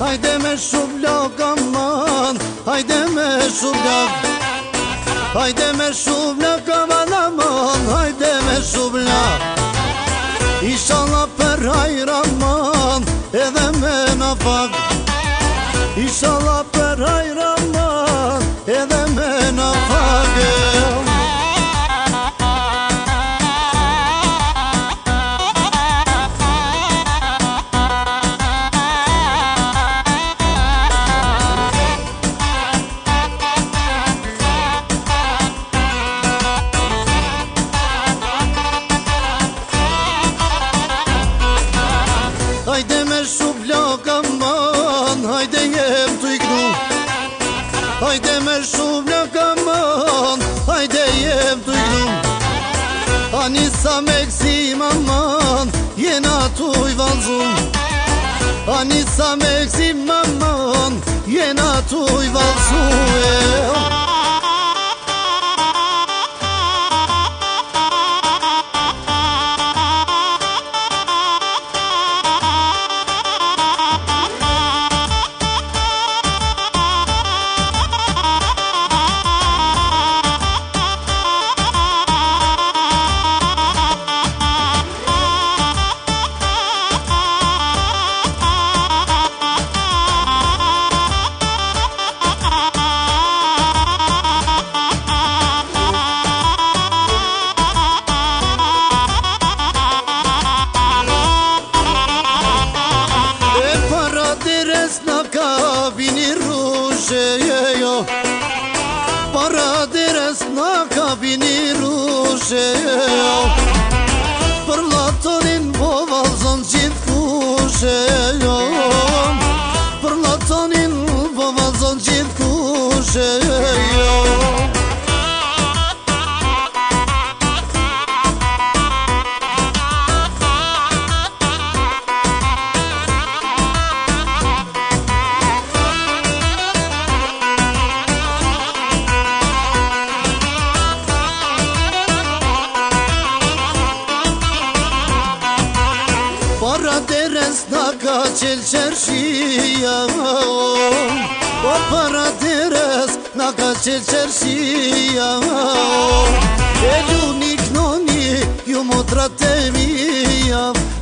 Haydi meşrublak aman Haydi meşrublak Haydi meşrublak aman aman Haydi meşrublak İnşallah per hayraman Edeme nafak İnşallah per hayraman Hajde me shumë në kamon Hajde jem të grum Ani sa me kësi maman Jena të i valzum Ani sa me kësi maman Jena të i valzum E o Mes në kabini rushe e jo Para deres në kabini rushe e jo Për latonin po valzon qitë fushe ka qëllë qërshia O para dërës Na ka qëllë qërshia E ju një Ju motrat e mija O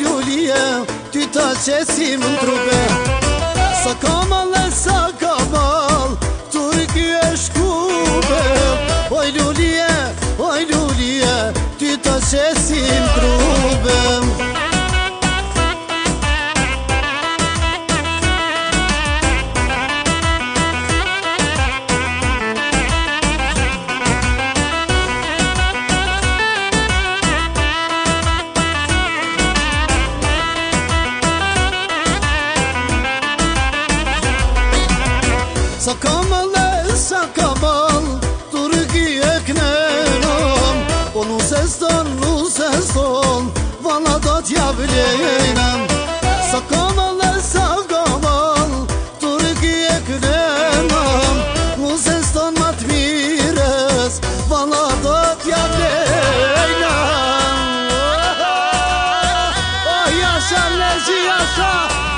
gjulie Ty ta qesi në trupe Sa kamal e sa kamal Tu i kjo e shkupe Oj lulie, oj lulie Ty ta qesi më trupe Sakamal el sakamal Türkiye knerom Onu ses don, onu ses don Vana dat ya bileynem Sakamal el sakamal Türkiye knerom Onu ses don matmires Vana dat ya bileynem Oh yaşa lezi yaşa